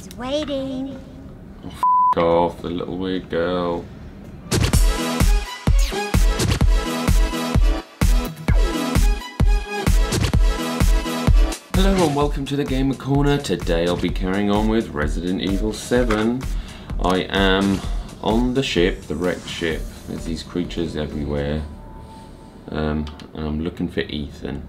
was waiting. F off, the little weird girl. Hello and welcome to the Gaymer Corner. Today I'll be carrying on with Resident Evil 7. I am on the ship, the wrecked ship. There's these creatures everywhere. Um, and I'm looking for Ethan.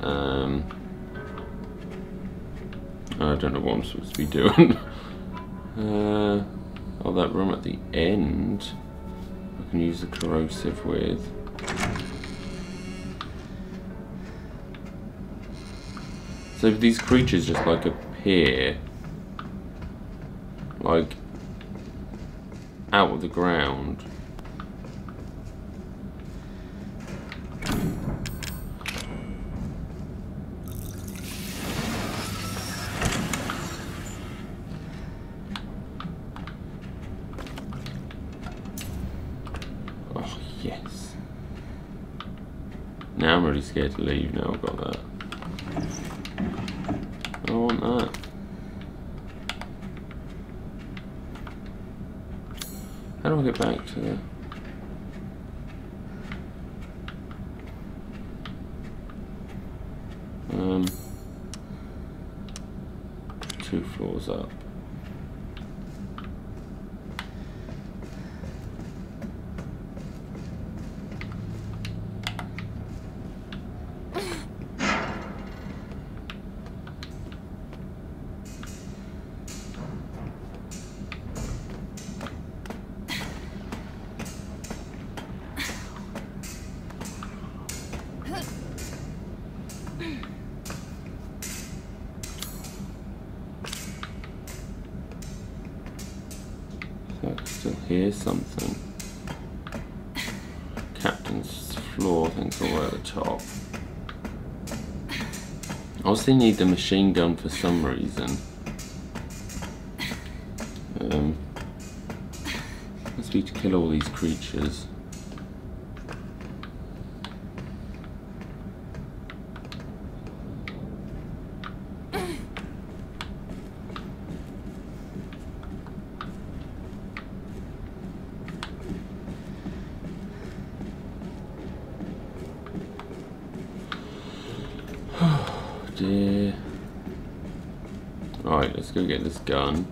Um, I don't know what I'm supposed to be doing. uh, oh, that room at the end. I can use the corrosive with. So these creatures just like appear, like out of the ground. Oh yes. Now I'm really scared to leave. Now I've got that. I want that. How do I get back to the... Um, two floors up. So I something. Captain's floor, things all at the top. I also need the machine gun for some reason. Um, must be to kill all these creatures. Let's go get this gun.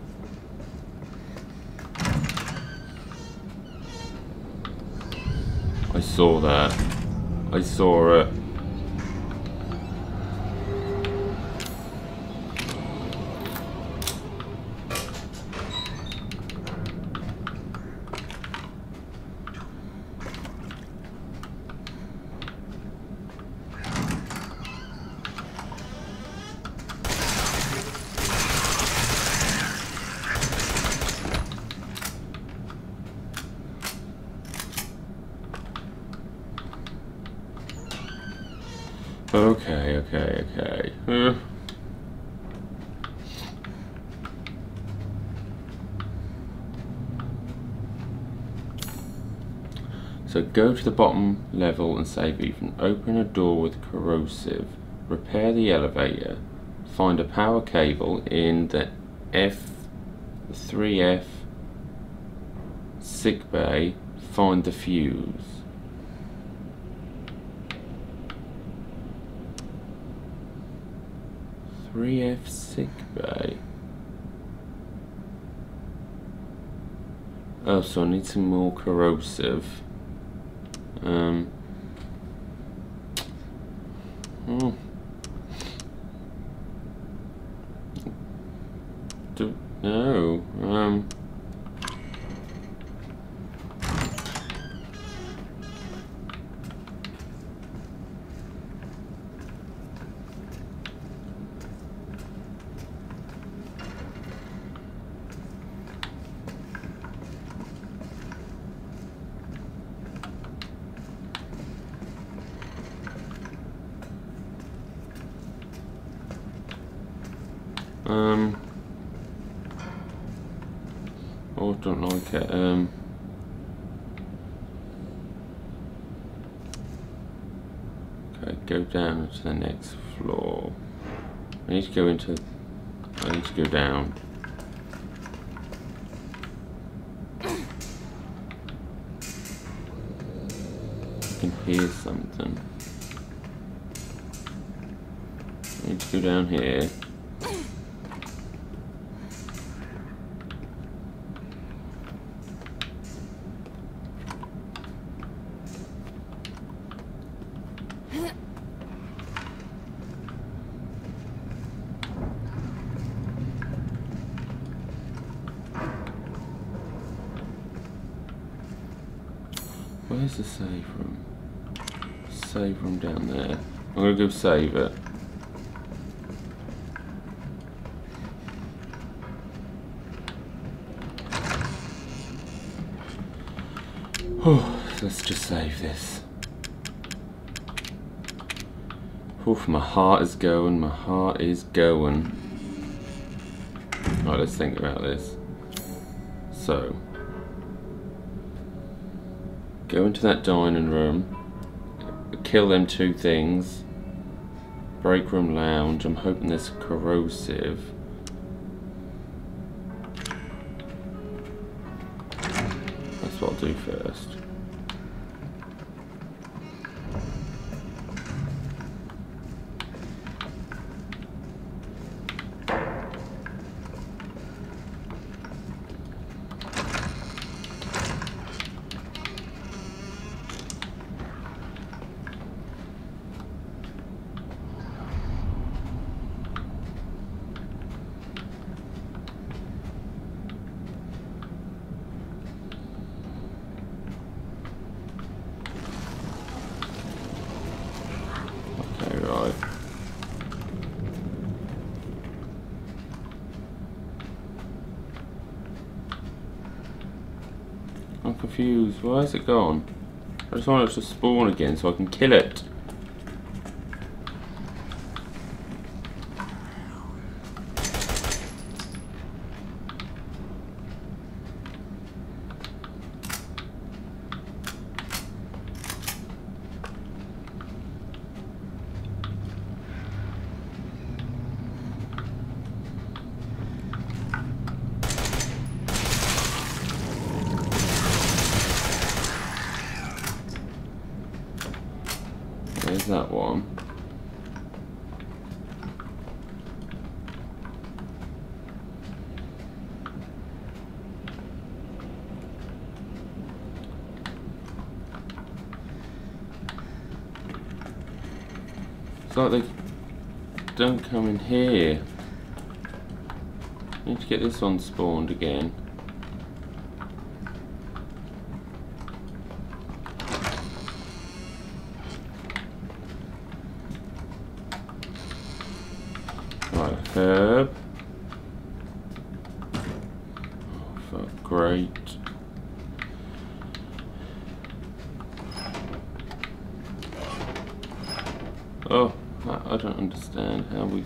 I saw that. I saw it. Okay, okay, okay. Uh. So go to the bottom level and save Ethan. Open a door with corrosive. Repair the elevator. Find a power cable in the F 3F sick bay. Find the fuse. Three F sick bay. Oh, so I need some more corrosive. Um. Oh. Do, no. Um. Oh, I don't like it. Um. Okay, go down to the next floor. I need to go into... I need to go down. I can hear something. I need to go down here. Where's the save room? Room down there. I'm gonna go save it. Oh, let's just save this. Oof, my heart is going, my heart is going. Right, let's think about this. So, go into that dining room, kill them two things, break room lounge, I'm hoping this corrosive. That's what I'll do first. Confused. Why is it gone? I just want it to spawn again so I can kill it. There's that one. It's like they don't come in here. Need to get this one spawned again. Right, herb. Oh, great. Oh, I, don't understand how we.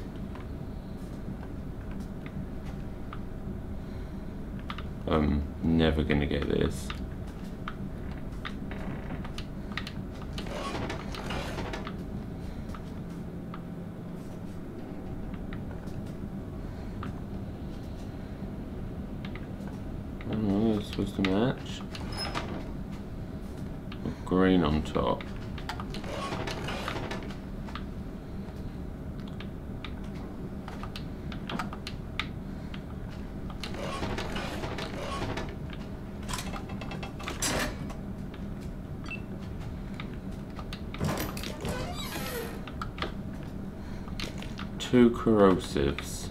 I'm never gonna get this. I don't know, it's supposed to match. Green on top. Two corrosives.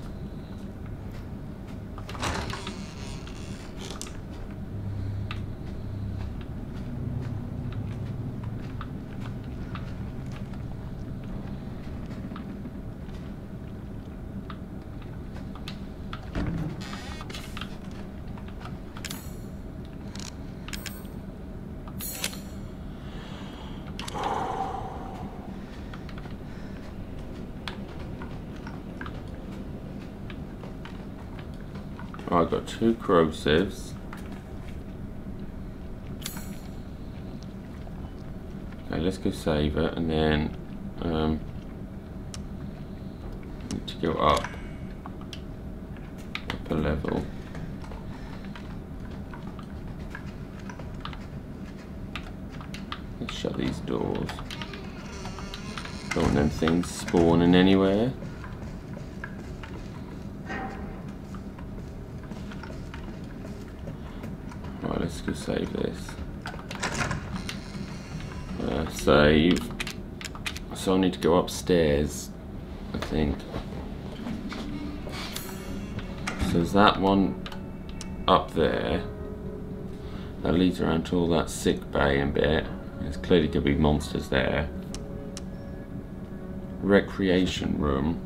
Right, I've got two corrosives. Okay, let's go save it and then um, Need to go up. Up a level. Let's shut these doors. Don't want them things spawning anywhere. Right, save this. Uh, save. So I need to go upstairs, I think. So there's that one up there. That leads around to all that sick bay and bit. There's clearly going to be monsters there. Recreation room.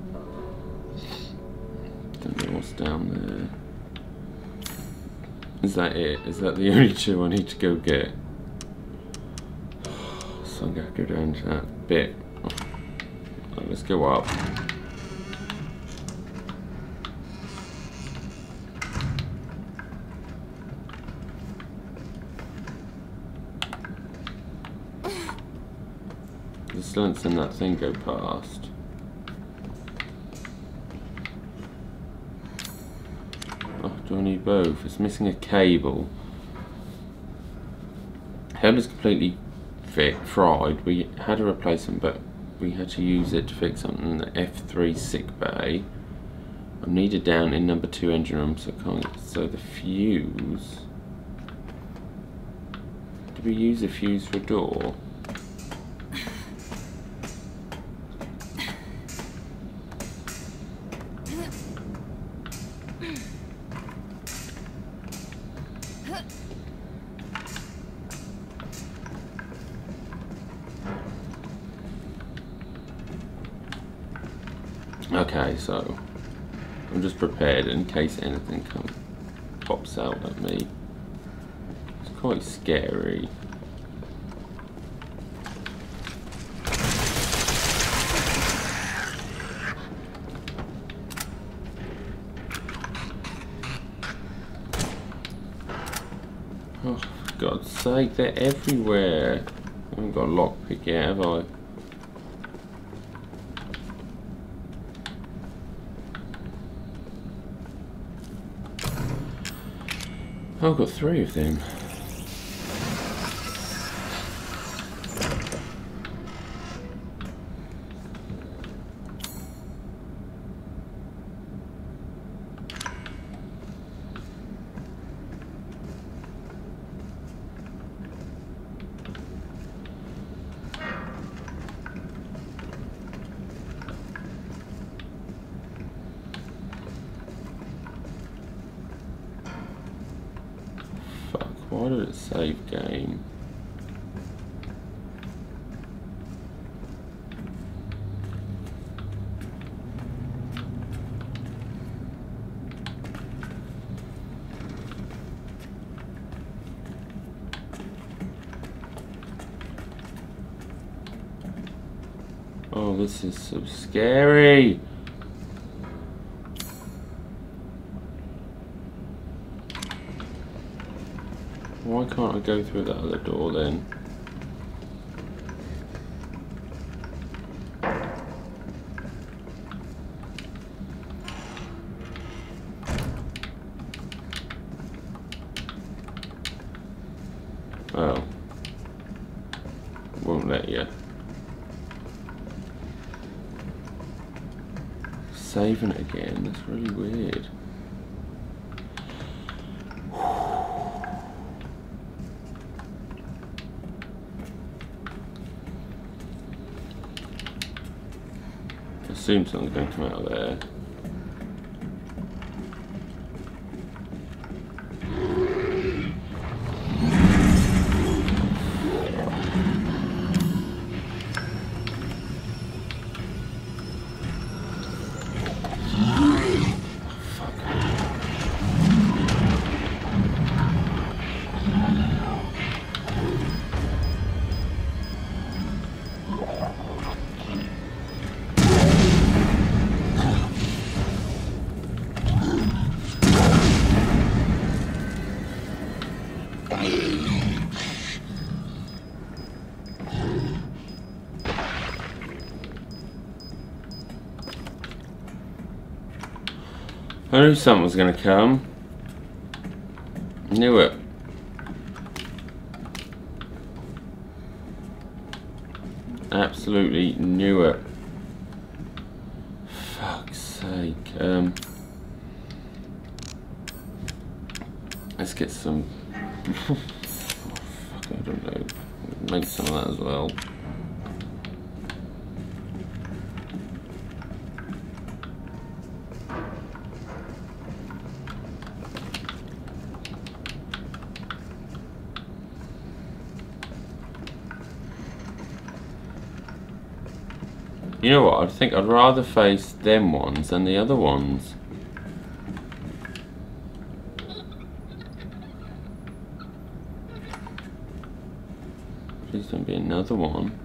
Don't know what's down there. Is that it? Is that the only two I need to go get? So I'm gonna go down to that bit. Let's go up. The slants in that thing go past. I need both? It's missing a cable. Hell is completely fit, fried. We had a replacement, but we had to use it to fix something in the F3 sick bay. I'm needed down in number two engine room, so I can't. So the fuse. Did we use the fuse for a door? Case anything comes pops out at me. It's quite scary. Oh, for God's sake, they're everywhere. I haven't got a lockpick yet, have I? I've got three of them. Fuck, why did it save game? Oh, this is so scary. Why can't I go through that other door then? Oh. Won't let you. Saving it weird. assume something's going to come out of there. I knew something was gonna come. Knew it. Absolutely knew it. Fuck's sake. Um, let's get some I don't know. Make some of that as well. You know what? I think I'd rather face them ones than the other ones. Please don't be another one.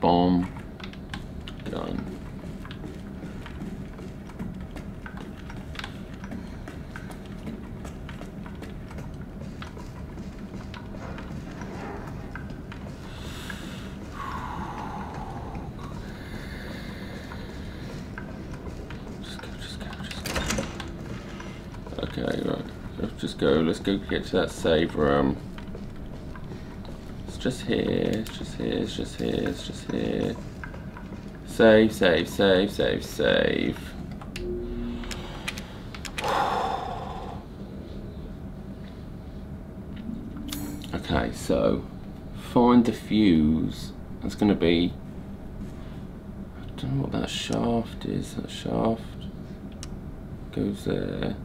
Bomb. Gun. Just go, just go, just go. Okay, right. Let's just go. Let's go get to that save room. It's just here. It's just here. It's just here. It's just here. Save, save, save, save, save. Okay, so find the fuse. That's going to be. I don't know what that shaft is. That shaft goes there.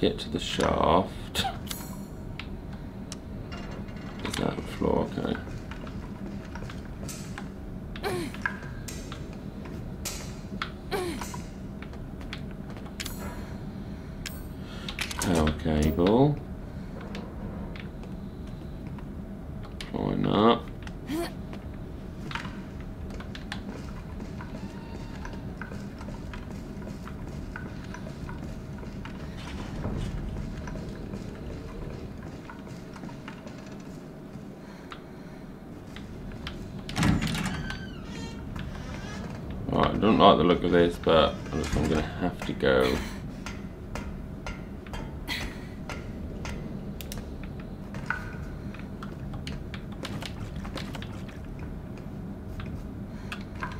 Get to the shaft. Is that the floor? Okay. Power cable. Why not? Alright, I don't like the look of this, but I'm gonna have to go.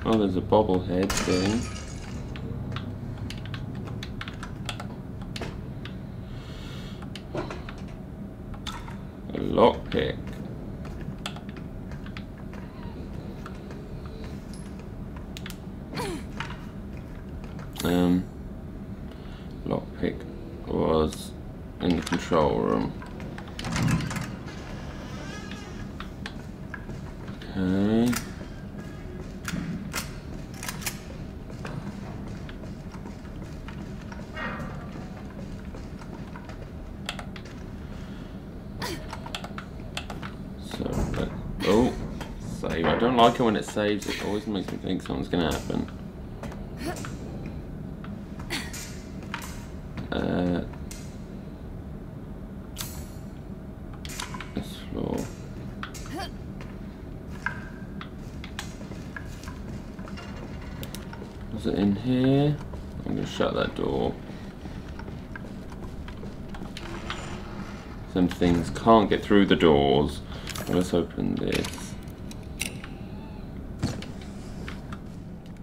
Oh, there's a bobblehead thing. A lockpick. Um, lockpick was in the control room. Okay. So, oh, save. I don't like it when it saves. It always makes me think something's gonna happen. Uh, this floor. Was it in here? I'm gonna shut that door. Some things can't get through the doors. Let's open this.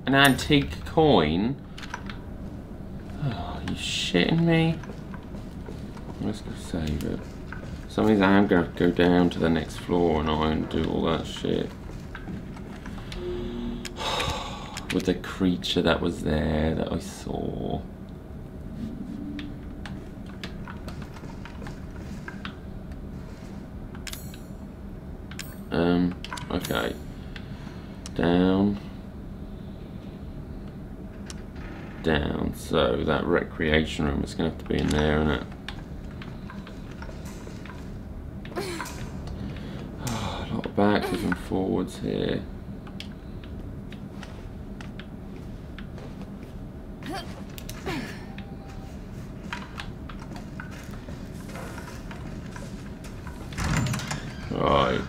An antique coin? Oh, you shitting me? Let's go save it. Some I am going to go down to the next floor and I and do all that shit. With the creature that was there that I saw. Um, okay. Down. Down. So that recreation room is going to have to be in there, isn't it? A lot of backwards and forwards here. Right.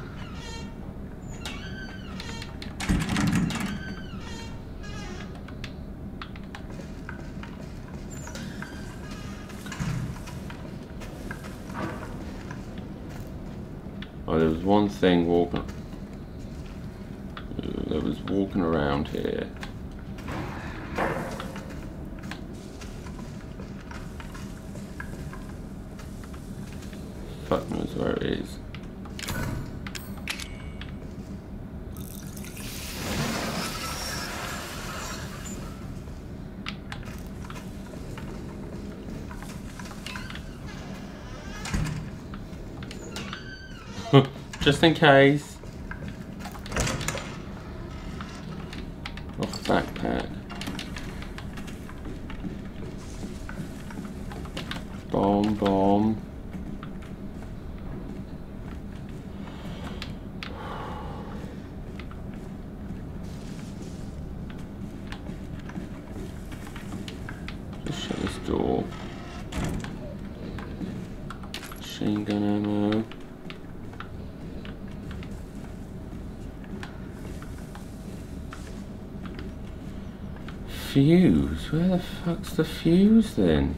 Oh, there was one thing walking. There was walking around here. Where it is. Just in case. Off backpack. Bomb, bomb. Just shut this door. Machine gun ammo. Fuse? Where the fuck's the fuse then?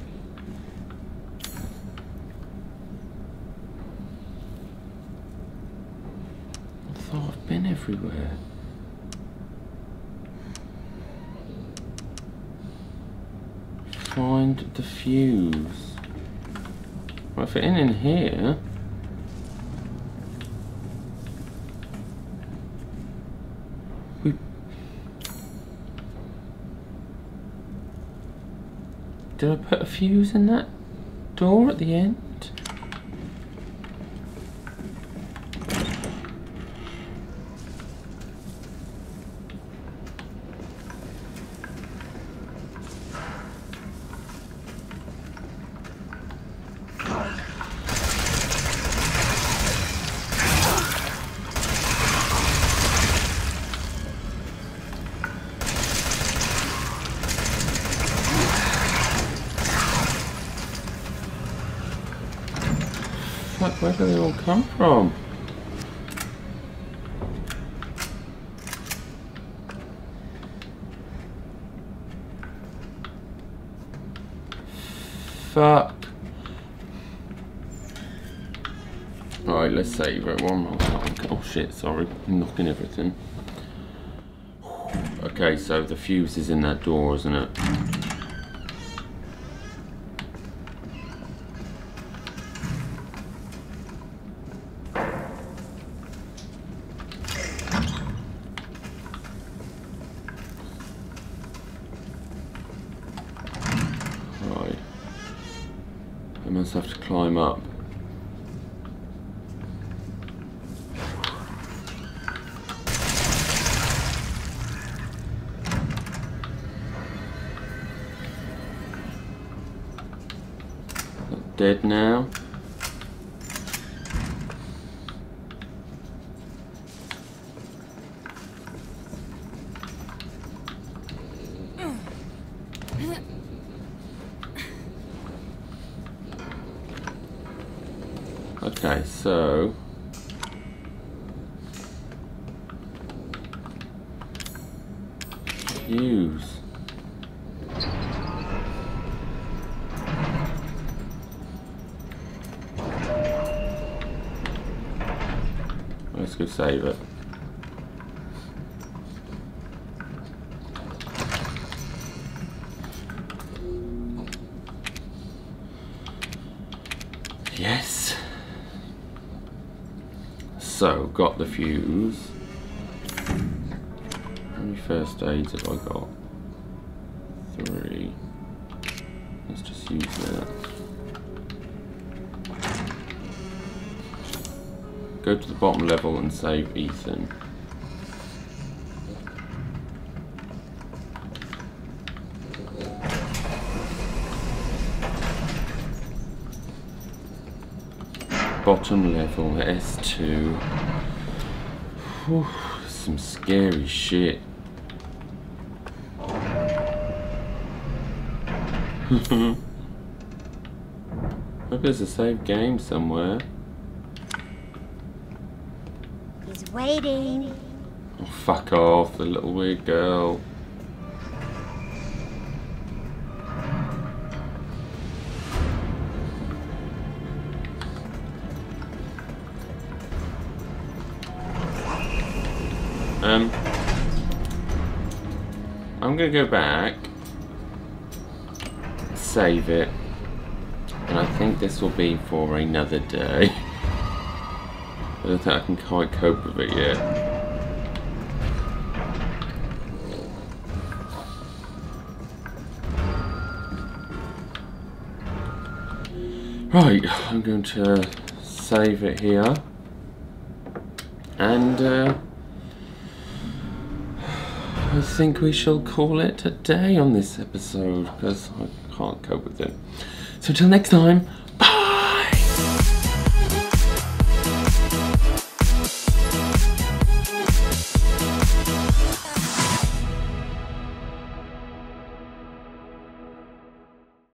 I thought I've been everywhere. Find the fuse. Well, if it ain't in here. We Did I put a fuse in that door at the end? Fuck, where do they all come from? Fuck. Alright, let's save it one more time. Oh shit, sorry. I'm knocking everything. Okay, so the fuse is in that door, isn't it? Right. I must have to climb up. Dead now. Okay, so fuse. Let's go save it. Got the fuse. How many first aids have I got? Three. Let's just use that. Go to the bottom level and save Ethan. Bottom level, S2. Whew, some scary shit. Hope there's a save game somewhere. He's waiting. Oh, fuck off, the little weird girl. I'm gonna go back, save it, and I think this will be for another day. I don't think I can quite cope with it yet. Right, I'm going to save it here. And uh, I think we shall call it a day on this episode because I can't cope with it. So till next time,